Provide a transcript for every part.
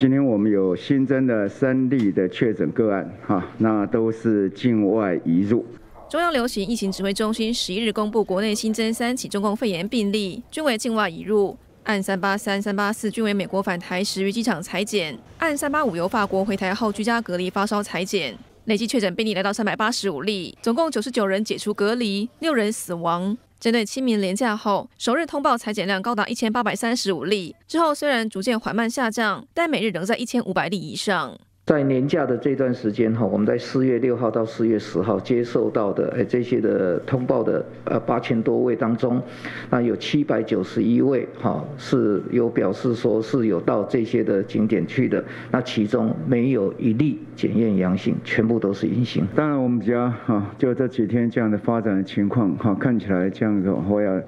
今天我们有新增的三例的确诊个案，哈，那都是境外移入。中央流行疫情指挥中心十一日公布，国内新增三起中共肺炎病例，均为境外移入。案三八三、三八四均为美国返台时于机场裁剪，案三八五由法国回台后居家隔离发烧裁剪。累计确诊病例来到三百八十五例，总共九十九人解除隔离，六人死亡。针对清明连假后首日通报裁减量高达一千八百三十五例，之后虽然逐渐缓慢下降，但每日仍在一千五百例以上。在年假的这段时间哈，我们在四月六号到四月十号接受到的诶这些的通报的呃八千多位当中，那有七百九十一位哈是有表示说是有到这些的景点去的，那其中没有一例检验阳性，全部都是阴性。当然我们家哈就这几天这样的发展的情况哈，看起来这样的话要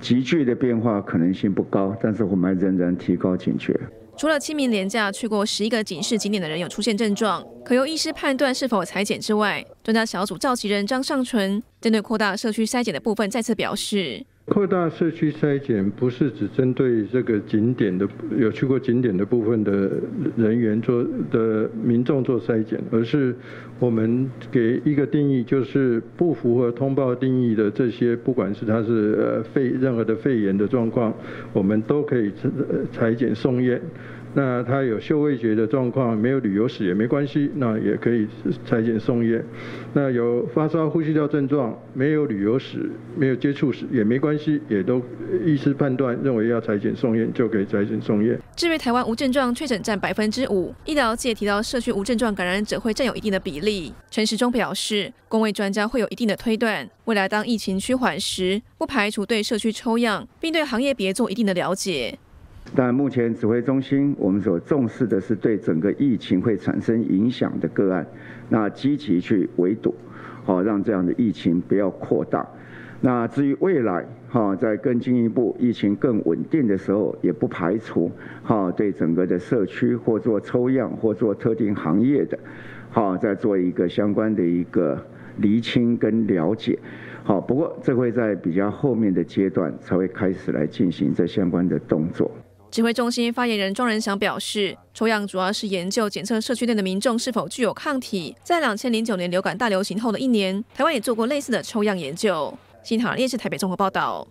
急剧的变化可能性不高，但是我们仍然提高警觉。除了清明廉假去过十一个警示景点的人有出现症状，可由医师判断是否裁剪之外，专家小组召集人张尚淳针对扩大社区筛检的部分再次表示。扩大社区筛检不是只针对这个景点的有去过景点的部分的人员做的民众做筛检，而是我们给一个定义，就是不符合通报定义的这些，不管是他是呃肺任何的肺炎的状况，我们都可以裁剪送验。那他有嗅味觉的状况，没有旅游史也没关系，那也可以裁剪送验。那有发烧、呼吸道症状，没有旅游史、没有接触史也没关，也都医师判断认为要裁剪送院就可以裁剪送院。至于台湾无症状确诊占百分之五，医疗界提到社区无症状感染者会占有一定的比例。陈时中表示，公卫专家会有一定的推断，未来当疫情趋缓时，不排除对社区抽样，并对行业别做一定的了解。但目前指挥中心我们所重视的是对整个疫情会产生影响的个案，那积极去围堵，好让这样的疫情不要扩大。那至于未来，哈，在更进一步疫情更稳定的时候，也不排除哈对整个的社区或做抽样或做特定行业的，好再做一个相关的一个厘清跟了解。好，不过这会在比较后面的阶段才会开始来进行这相关的动作。指挥中心发言人庄仁祥表示，抽样主要是研究检测社区内的民众是否具有抗体。在两千零九年流感大流行后的一年，台湾也做过类似的抽样研究。新唐电视台北综合报道。